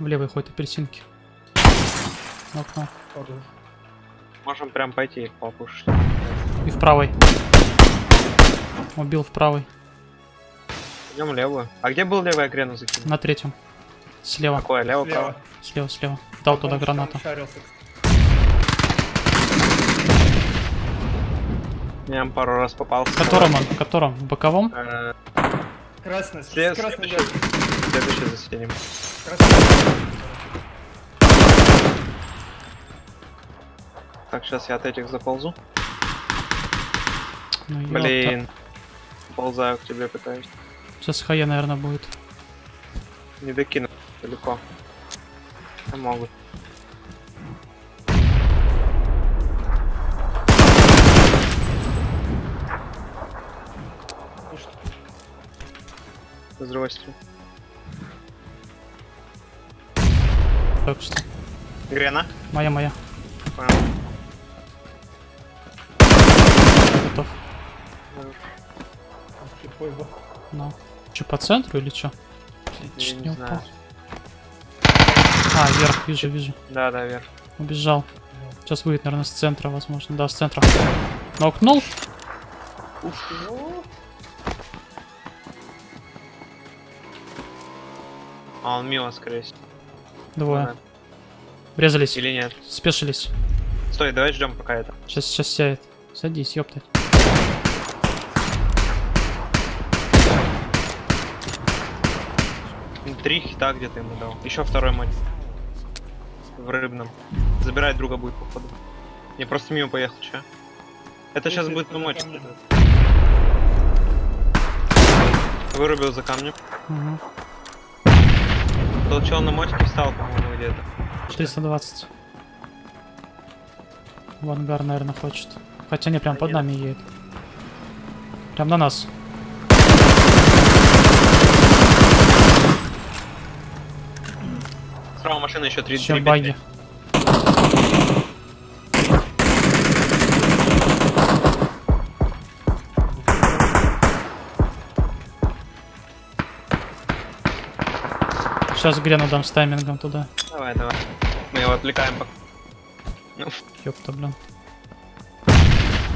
В левый ход апельсинки. Окно. Можем прям пойти их попушить. И в правой. Убил в правой. Идем левую. А где был левый агрену закинуть? На третьем. Слева. Какое? Лево, Слева. право? Слева, слева. Дал туда гранату. там шарился. Я пару раз попался. В котором он? В котором? В боковом? Э, Красный, следующий, ляжет. следующий Красный. Так, сейчас я от этих заползу. Ну. Блин. Ползаю к тебе пытаюсь. Сейчас хая, наверное, будет. Не докину далеко. А могут. Ну Так что. Грена. Моя, моя. Понял. Готов. Ну. Че, по центру или? Я Чуть не не знаю. упал. А, вверх, вижу, вижу. Да, да, вверх. Убежал. Сейчас выйдет, наверное, с центра, возможно. Да, с центра. Нокнул. Ну, А он мимо, скорее всего. Двое. Врезались. Или нет. Спешились. Стой, давай ждем пока это. Сейчас, сейчас сядет. Садись, ёптать. Три хита где-то ему дал. Еще второй мой. В рыбном. Забирать друга будет, походу. Я просто мимо поехал, че? Это сейчас будет помочь. Вырубил за камнем. Угу. Тот чел на мочке встал, по-моему, где-то. 420. В ангар, наверное, хочет. Хотя не, прям под Нет. нами едет. Прям на нас. Справа машина еще 3 Еще баги. Сейчас грену дам с таймингом туда. Давай, давай. Мы его отвлекаем пока. Ёпта, блин.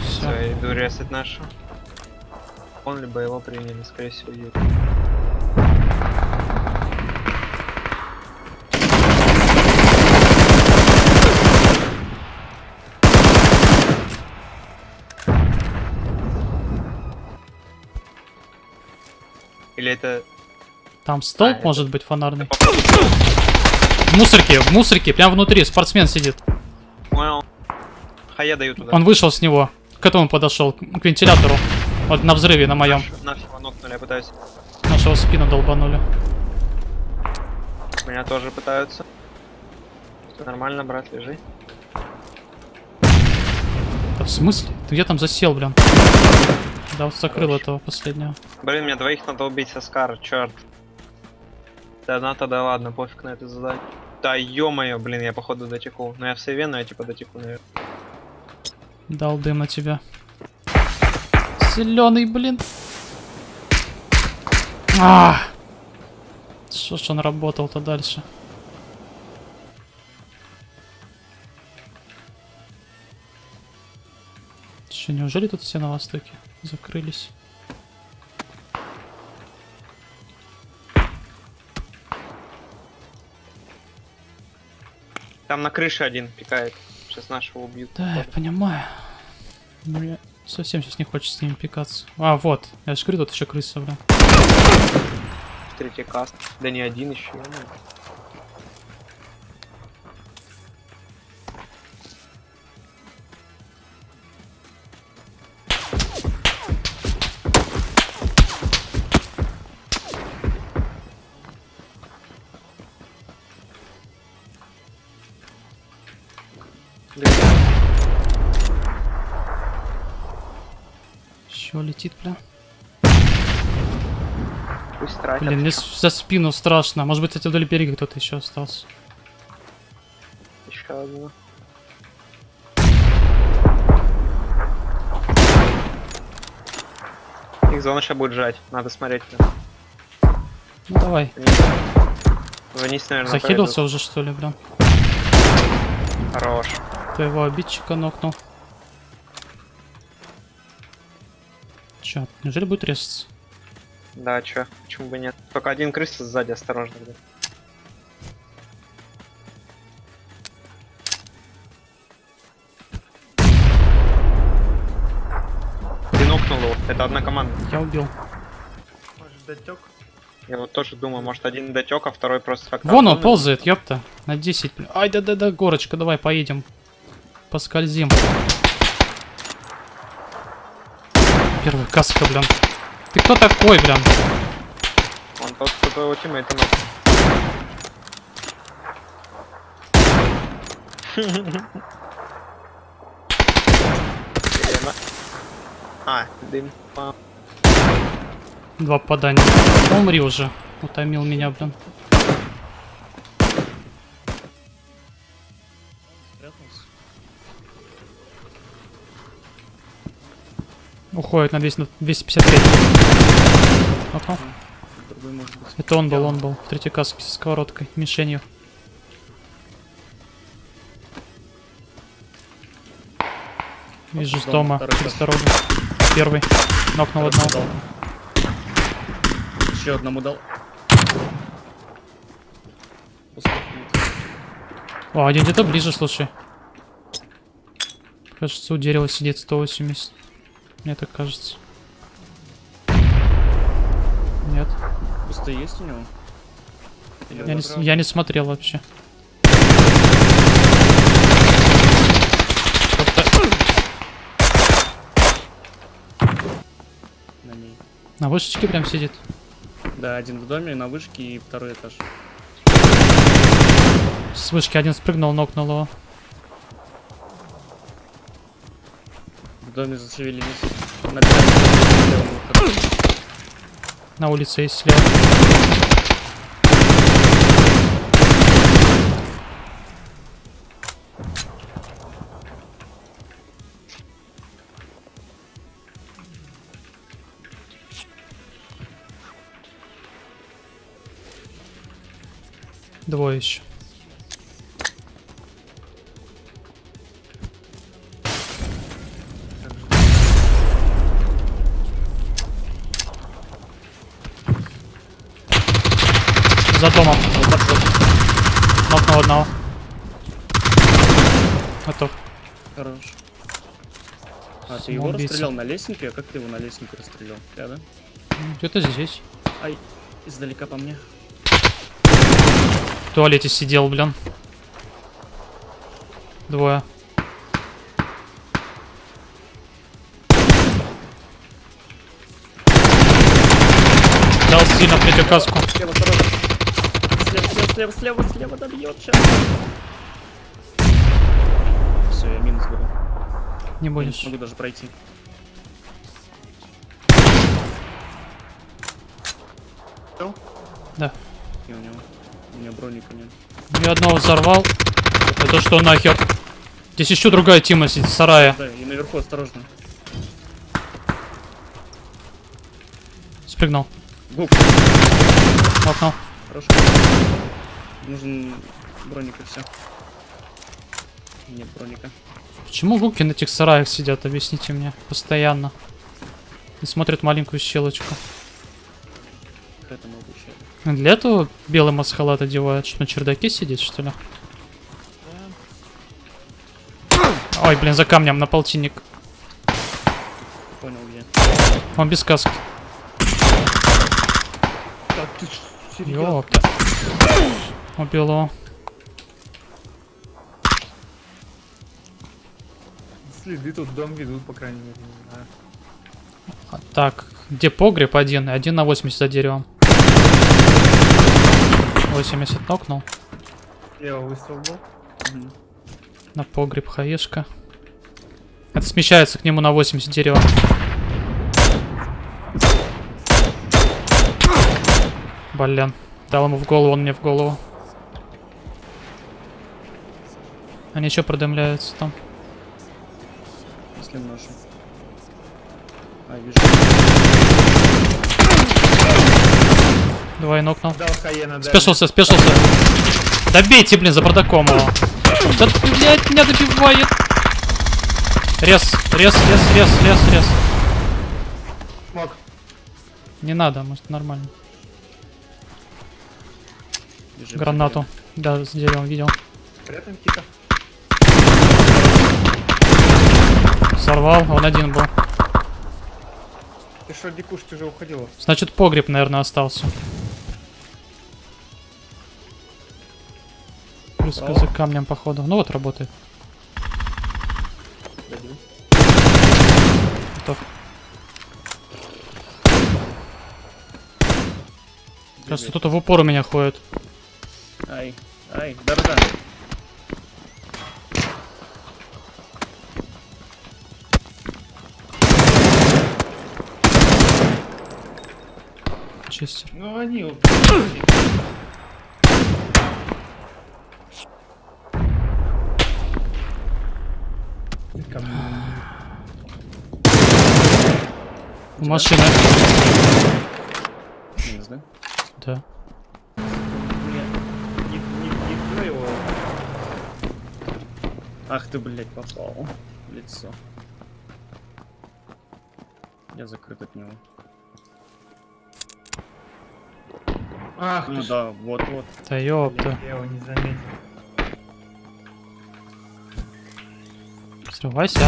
Все. Все, иду ресать нашу. Он либо его приняли, скорее всего, Ю. Или это... Там столб А, это- может быть фонарный. В мусорке, в мусорке, прям внутри, спортсмен сидит. Понял. Хая даю туда. Он вышел с него. К этому подошел, к вентилятору. Вот на взрыве на моем. Нашего нокнули, я пытаюсь. Нашего спину долбанули. Меня тоже пытаются. Все нормально, брат, лежи. Да в смысле? Ты где там засел, блин? Да, вот закрыл Хорош. этого последнего. Блин, мне двоих надо убить со Скар, черт. Да на тогда ладно, пофиг на это задание. Да ё-моё, блин, я походу дотеку. Ну я в сейве, но я типа дотеку, наверное. Дал дым на тебя. Зеленый, блин. А! Что ж он работал-то дальше? Че, неужели тут все на востоке закрылись? Там на крыше один пикает. Сейчас нашего убьют. Да, я понимаю. Но мне совсем сейчас не хочется с ними пикаться. А, вот. Я же говорю, тут еще крыса, блин. Третий каст. Да не один еще. Еще летит, бля. Пусть тратят. Блин, мне за спину страшно. Может быть, кстати, вдоль берега кто-то еще остался. Еще одно. Их зона сейчас будет жать. Надо смотреть. Ну давай. Вниз, наверное, Захилился уже, что ли, блин? Хорош. Твоего обидчика нокнул. Чё, неужели будет резаться? Да, чё, почему бы нет? Только один крыс сзади, осторожно, блин. Ты нокнул его, это одна команда. Я убил. Может, дотек? Я вот тоже думаю, может один дотек, а второй просто как Вон он ползает, ёпта. На 10. блин. Ай, да-да-да, горочка, давай поедем. Поскользим. Первый каска, блин. Ты кто такой, блин? Он тот, кто твоего тиммейта на- А, дым. Два попадания. Умри уже. Утомил меня, блин. Уходит на 200, на 255. Нокнул. Другой может быть. Это он был, он был. В третьей каске с сковородкой, мишенью. Вижу с Дом, дома, дорогу. Первый. Нокнул одного. Дал. Еще одному дал. О, один где-то ближе, слушай. Кажется, у дерева сидит 180. Мне так кажется. Нет. Пустые есть у него? Или Я не, с- я не смотрел вообще. На ней? на вышечке прям сидит. Да, один в доме, на вышке и второй этаж. С вышки один спрыгнул, нокнул его. Доме зашевелились. На. На улице есть слева. Двое еще. За домом. Нокнул одного. Готов. Хорош. А, ты его расстрелял на лестнике? А как ты его на лестнике расстрелял? Я, да? Где-то здесь. Ай, издалека по мне. В туалете сидел, блин. Двое. Дал сильно третью каску. Слева, осторожно. Слева, слева, слева, добьет сейчас. Все, я минус буду. Не Я не будешь. смогу даже пройти. Да. И у него. У меня броника нет. Я одного взорвал. Это что нахер? Здесь еще другая тима сидит в сарае. Да, и наверху осторожно. Спрыгнул. Гук, Нокнул. хорошо. Нужен броник и все. Нет броника. Почему гуки на этих сараях сидят? Объясните мне. Постоянно. И смотрят маленькую щелочку. К этому обучали. Для этого белый масхалат одевают, что на чердаке сидит, что ли? Ой, блин, за камнем на полтинник. Понял где. Он без каски. Так, ты? Ёпта. Убил его. Следы тут дом ведут, по крайней мере, не знаю. А, Так, где погреб один? Один на 80 за деревом. 80 нокнул. Лево выстрел был. На погреб хаешка. Это смещается к нему на 80 дерева. Блин. Дал ему в голову, он мне в голову. Они еще продымляются там. Если ношу. А, вижу. Давай, нокнул. Дал Хаена, да. Спешился, спешился. Добейте, блин, за бардаком его. Да, блядь, меня добивает. Рез, рез, рез, рез, рез, рез. Смог. Не надо, может нормально. Бежит Гранату. Да, с деревом видел. Прятаем тихо. Сорвал, он один был. Ты что, Дикуш, ты же уходила? Значит, погреб, наверное, остался. Плюска за камнем, походу. Ну вот, работает. Готов. Кажется, кто-то в упор у меня ходит. Ай, ай, да-да-да. Честер. Ну, они... У машины. Минус, да? Да. Нет, не, не, не кто его. Ах ты, блядь, попал. в Лицо. Я закрыт от него. Ах, Ну ты ж- да, вот-вот. Да ёпта. Я его не заметил. Срывайся.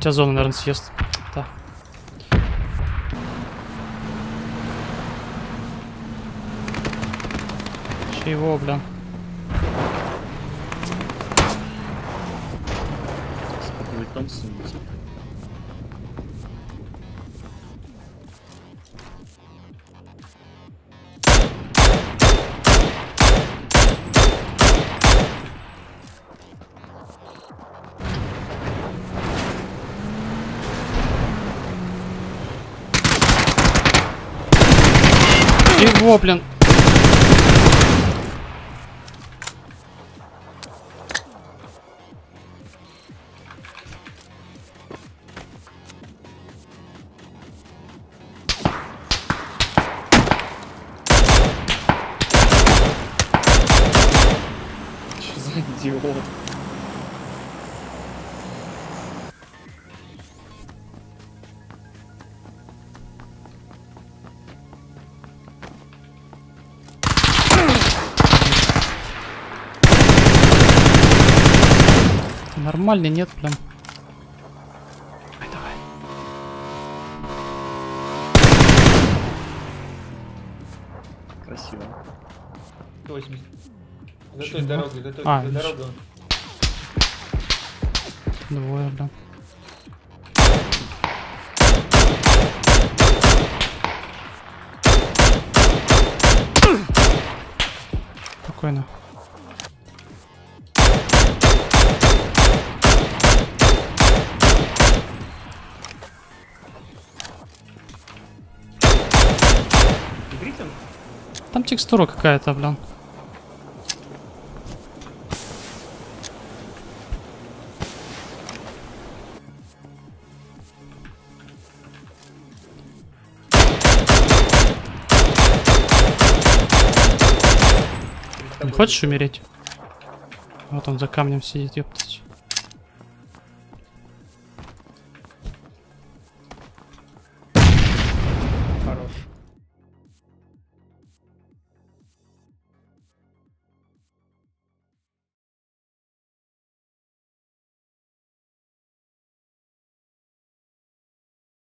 Тебя зона, наверное, съест. Да. Чего, бля? С ультом сунется. Чего, блин? Идиот? Нормальный нет. Давай, давай. Красиво. 80. За Чего? за той А, видишь. дорогой. Двое, блин. Спокойно. Там текстура какая-то, блин. Не хочешь умереть? Вот он за камнем сидит, ёптать.